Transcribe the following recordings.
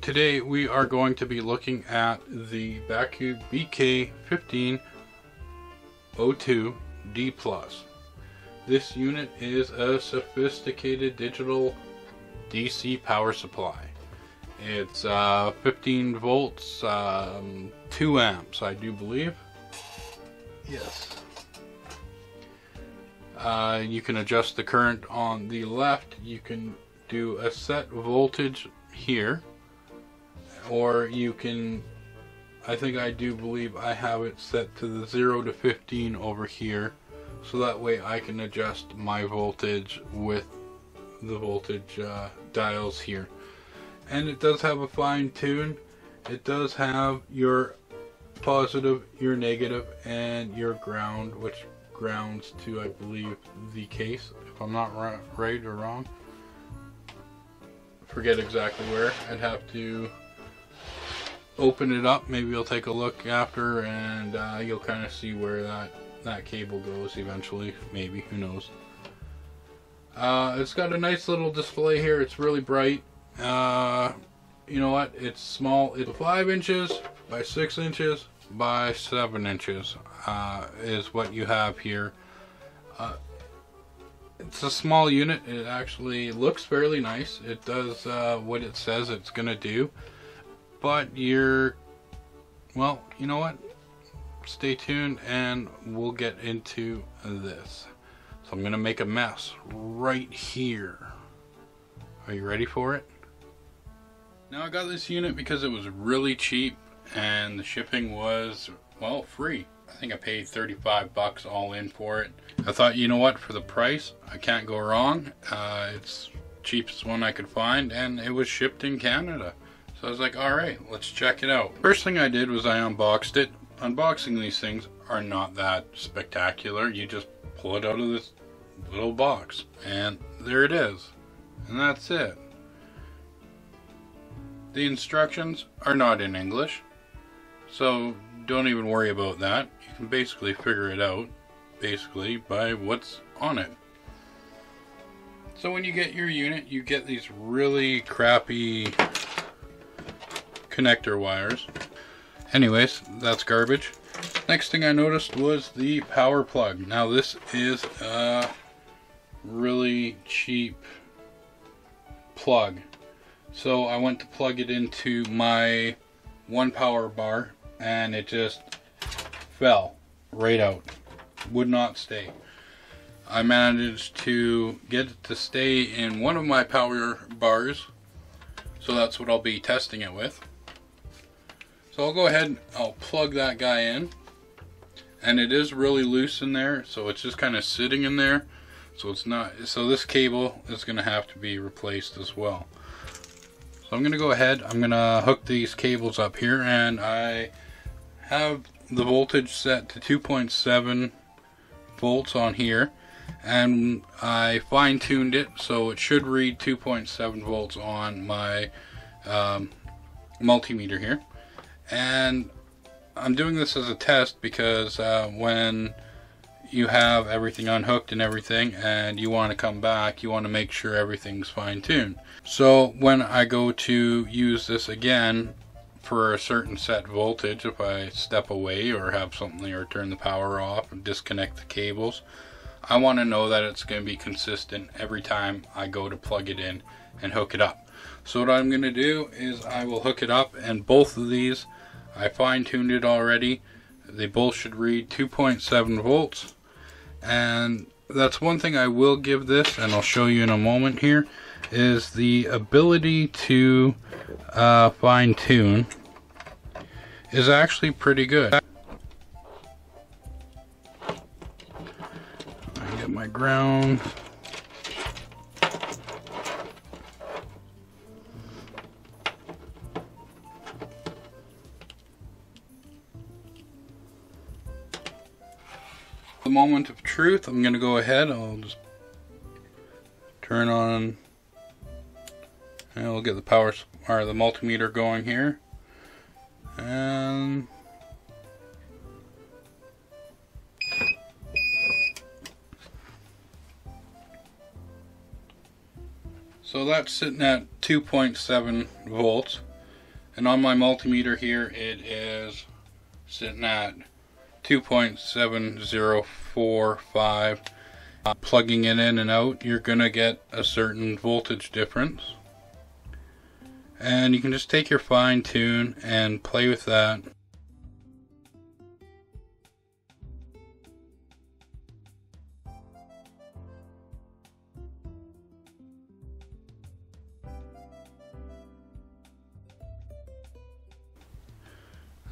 Today we are going to be looking at the Baku BK1502D This unit is a sophisticated digital DC power supply. It's uh, 15 volts, um, 2 amps I do believe. Yes. Uh, you can adjust the current on the left. You can do a set voltage here or you can I think I do believe I have it set to the 0 to 15 over here. So that way I can adjust my voltage with the voltage uh, dials here. And it does have a fine tune. It does have your positive your negative and your ground which grounds to I believe the case if I'm not right or wrong. Forget exactly where. I'd have to open it up. Maybe you'll take a look after and uh, you'll kind of see where that, that cable goes eventually. Maybe, who knows. Uh, it's got a nice little display here. It's really bright. Uh, you know what? It's small. It's 5 inches by 6 inches by 7 inches uh, is what you have here. Uh, it's a small unit. It actually looks fairly nice. It does uh, what it says it's going to do but you're well you know what? Stay tuned and we'll get into this. So I'm gonna make a mess right here. Are you ready for it? Now I got this unit because it was really cheap and the shipping was well free. I think I paid 35 bucks all in for it. I thought you know what? For the price I can't go wrong. Uh, it's cheapest one I could find and it was shipped in Canada so I was like, alright, let's check it out. First thing I did was I unboxed it. Unboxing these things are not that spectacular. You just pull it out of this little box and there it is. And that's it. The instructions are not in English. So don't even worry about that. You can basically figure it out basically by what's on it. So when you get your unit, you get these really crappy connector wires. Anyways, that's garbage. Next thing I noticed was the power plug. Now this is a really cheap plug. So I went to plug it into my one power bar and it just fell right out. Would not stay. I managed to get it to stay in one of my power bars. So that's what I'll be testing it with. So I'll go ahead and I'll plug that guy in. And it is really loose in there, so it's just kind of sitting in there. So it's not, so this cable is going to have to be replaced as well. So I'm going to go ahead, I'm going to hook these cables up here and I have the voltage set to 2.7 volts on here and I fine-tuned it so it should read 2.7 volts on my um, multimeter here and I'm doing this as a test because uh, when you have everything unhooked and everything and you want to come back you want to make sure everything's fine-tuned. So when I go to use this again for a certain set voltage if I step away or have something or turn the power off and disconnect the cables I want to know that it's going to be consistent every time I go to plug it in and hook it up. So what I'm going to do is I will hook it up and both of these I fine-tuned it already. They both should read 2.7 volts. And that's one thing I will give this, and I'll show you in a moment here, is the ability to uh, fine-tune is actually pretty good. I get my ground. Moment of truth. I'm going to go ahead. I'll just turn on and we'll get the power or the multimeter going here. And So that's sitting at 2.7 volts. And on my multimeter here, it is sitting at 2.7045. Uh, plugging it in and out, you're to get a certain voltage difference. And you can just take your fine tune and play with that.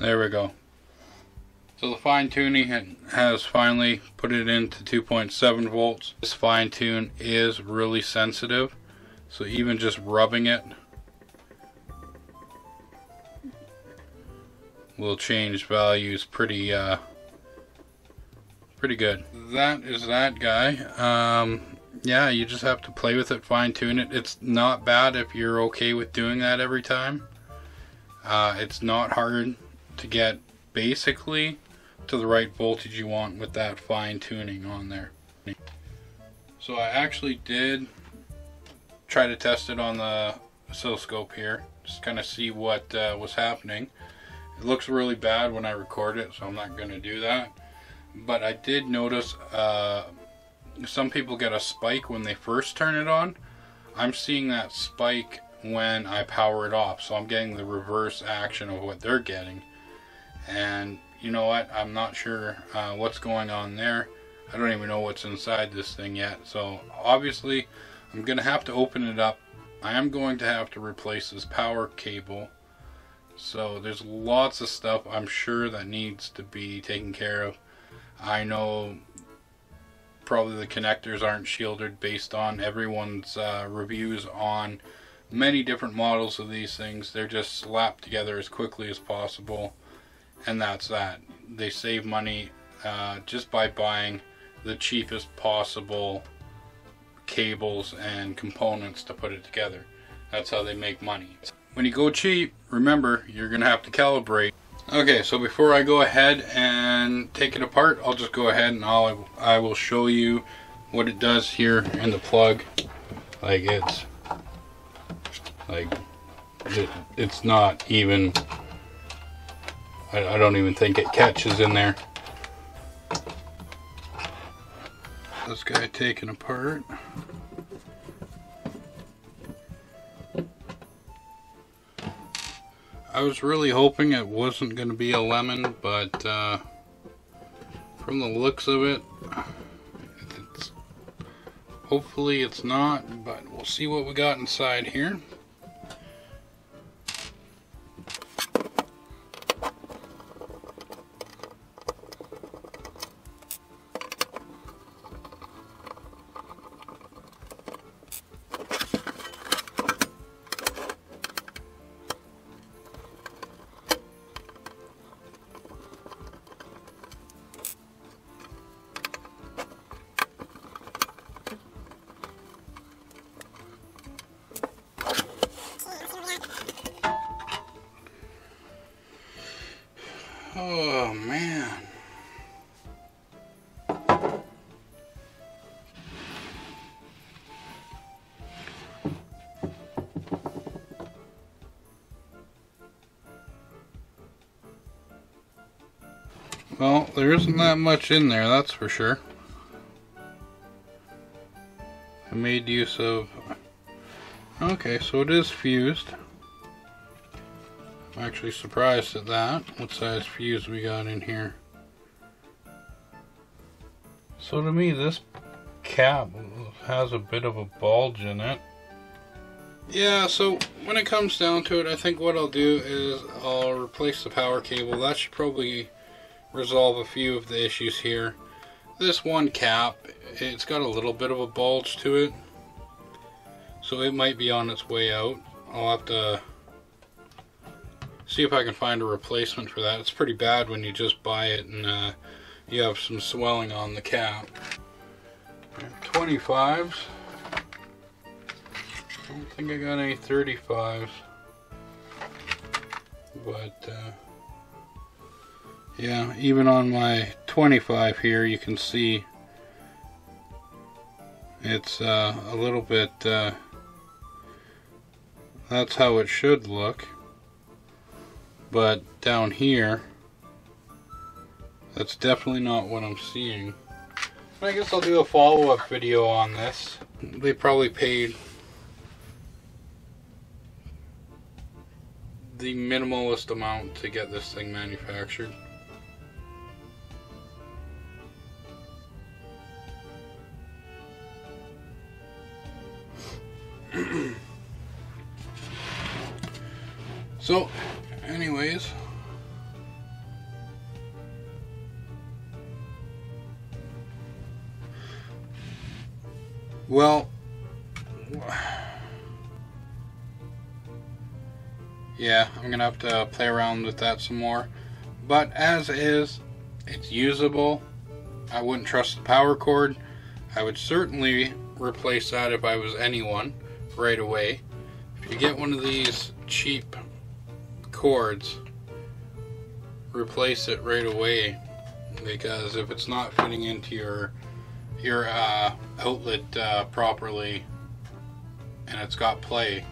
There we go. So the fine tuning has finally put it into 2.7 volts. This fine tune is really sensitive. So even just rubbing it will change values pretty uh, pretty good. That is that guy. Um, yeah, you just have to play with it, fine tune it. It's not bad if you're okay with doing that every time. Uh, it's not hard to get basically to the right voltage you want with that fine tuning on there. So I actually did try to test it on the oscilloscope here, just kind of see what uh, was happening. It looks really bad when I record it, so I'm not going to do that. But I did notice uh, some people get a spike when they first turn it on. I'm seeing that spike when I power it off, so I'm getting the reverse action of what they're getting and you know what I'm not sure uh, what's going on there. I don't even know what's inside this thing yet. So obviously I'm gonna have to open it up. I am going to have to replace this power cable. So there's lots of stuff I'm sure that needs to be taken care of. I know probably the connectors aren't shielded based on everyone's uh, reviews on many different models of these things. They're just slapped together as quickly as possible and that's that. They save money uh, just by buying the cheapest possible cables and components to put it together. That's how they make money. When you go cheap, remember you're gonna have to calibrate. Okay, so before I go ahead and take it apart, I'll just go ahead and I'll I will show you what it does here in the plug. Like it's like it, it's not even I, I don't even think it catches in there. This guy taken apart. I was really hoping it wasn't going to be a lemon, but uh, from the looks of it, it's, hopefully it's not, but we'll see what we got inside here. Well, there isn't that much in there, that's for sure. I made use of... Okay, so it is fused. I'm actually surprised at that. What size fuse we got in here. So to me this cap has a bit of a bulge in it. Yeah, so when it comes down to it, I think what I'll do is I'll replace the power cable. That should probably resolve a few of the issues here. This one cap, it's got a little bit of a bulge to it. So it might be on its way out. I'll have to see if I can find a replacement for that. It's pretty bad when you just buy it and uh, you have some swelling on the cap. 25s. I don't think I got any 35s. But, uh, yeah, even on my 25 here, you can see it's uh, a little bit, uh, that's how it should look. But down here, that's definitely not what I'm seeing. I guess I'll do a follow-up video on this. They probably paid the minimalist amount to get this thing manufactured. So, anyways. Well, yeah, I'm gonna have to play around with that some more. But as is, it's usable. I wouldn't trust the power cord. I would certainly replace that if I was anyone right away. If you get one of these cheap cords, replace it right away because if it's not fitting into your your uh, outlet uh, properly and it's got play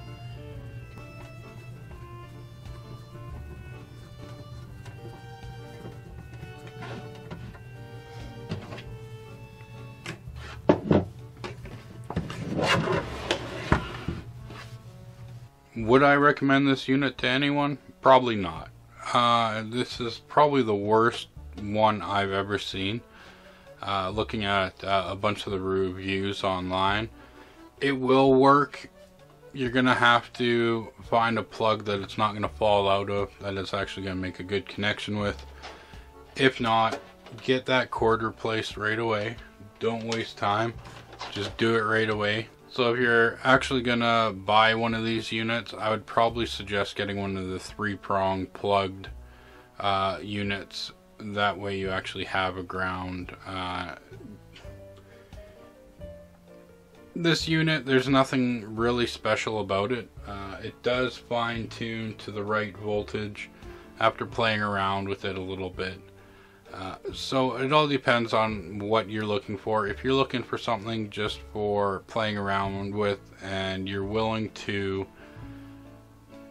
Would I recommend this unit to anyone? Probably not. Uh, this is probably the worst one I've ever seen. Uh, looking at uh, a bunch of the reviews online, it will work. You're gonna have to find a plug that it's not gonna fall out of, that it's actually gonna make a good connection with. If not, get that cord replaced right away. Don't waste time. Just do it right away. So if you're actually gonna buy one of these units, I would probably suggest getting one of the three prong plugged uh, units. That way you actually have a ground. Uh, this unit, there's nothing really special about it. Uh, it does fine tune to the right voltage after playing around with it a little bit. Uh, so it all depends on what you're looking for. If you're looking for something just for playing around with and you're willing to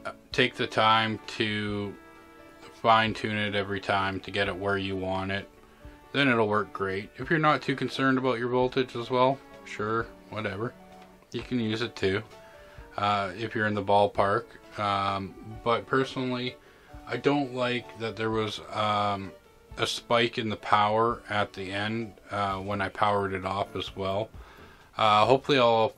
uh, take the time to fine tune it every time to get it where you want it, then it'll work great. If you're not too concerned about your voltage as well, sure, whatever. You can use it too uh, if you're in the ballpark. Um, but personally, I don't like that there was um, a spike in the power at the end uh, when I powered it off as well. Uh, hopefully I'll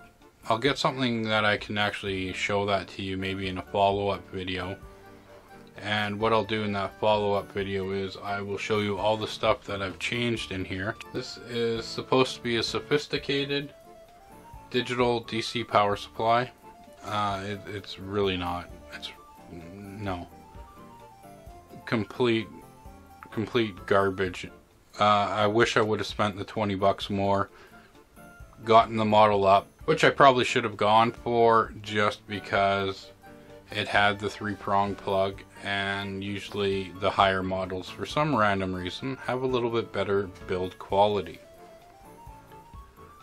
I'll get something that I can actually show that to you maybe in a follow-up video. And what I'll do in that follow-up video is I will show you all the stuff that I've changed in here. This is supposed to be a sophisticated digital DC power supply. Uh, it, it's really not. It's no complete complete garbage. Uh, I wish I would have spent the 20 bucks more, gotten the model up, which I probably should have gone for just because it had the three prong plug and usually the higher models for some random reason have a little bit better build quality.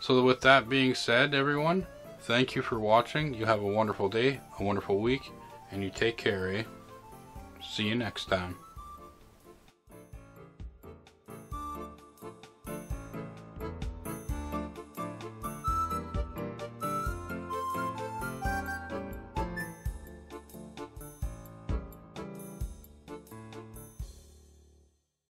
So with that being said everyone, thank you for watching. You have a wonderful day, a wonderful week, and you take care, eh? See you next time.